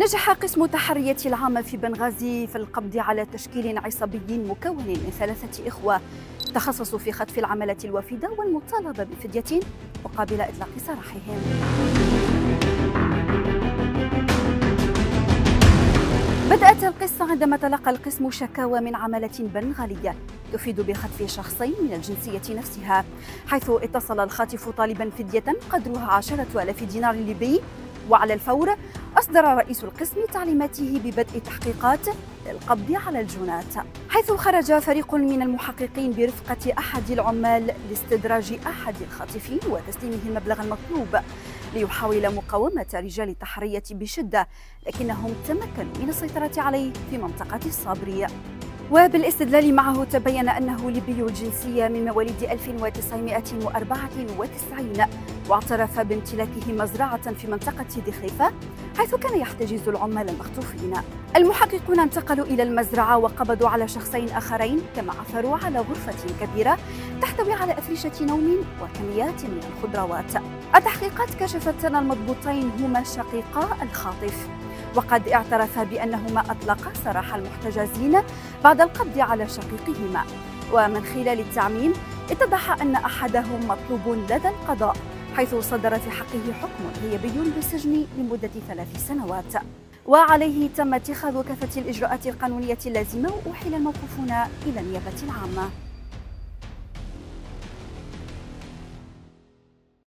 نجح قسم تحرية العامة في بنغازي في القبض على تشكيل عصابي مكون من ثلاثة إخوة. تخصصوا في خطف العملة الوافدة والمطالبة بفدية مقابل إطلاق سراحهم. بدأت القصة عندما تلقى القسم شكاوى من عملة بنغالية تفيد بخطف شخصين من الجنسية نفسها حيث اتصل الخاطف طالبا فدية قدرها عشرة ألاف دينار ليبي وعلى الفور أصدر رئيس القسم تعليماته ببدء تحقيقات للقبض على الجنات حيث خرج فريق من المحققين برفقة أحد العمال لاستدراج أحد الخاطفين وتسليمه المبلغ المطلوب ليحاول مقاومة رجال التحرية بشدة لكنهم تمكنوا من السيطرة عليه في منطقة الصابرية وبالاستدلال معه تبين أنه ليبي الجنسية من مواليد 1994 واعترف بامتلاكه مزرعة في منطقة دخيفة حيث كان يحتجز العمال المخطوفين. المحققون انتقلوا إلى المزرعة وقبضوا على شخصين آخرين كما عثروا على غرفة كبيرة تحتوي على أفرشة نوم وكميات من الخضروات. التحقيقات كشفت أن المضبوطين هما شقيقا الخاطف. وقد اعترفا بأنهما أطلقا سراح المحتجزين بعد القبض على شقيقهما. ومن خلال التعميم اتضح أن أحدهم مطلوب لدى القضاء حيث صدر في حقه حكم غيابي بالسجن لمدة ثلاث سنوات. وعليه تم اتخاذ كافة الإجراءات القانونية اللازمة وأحيل الموقوفون إلى النيابة العامة.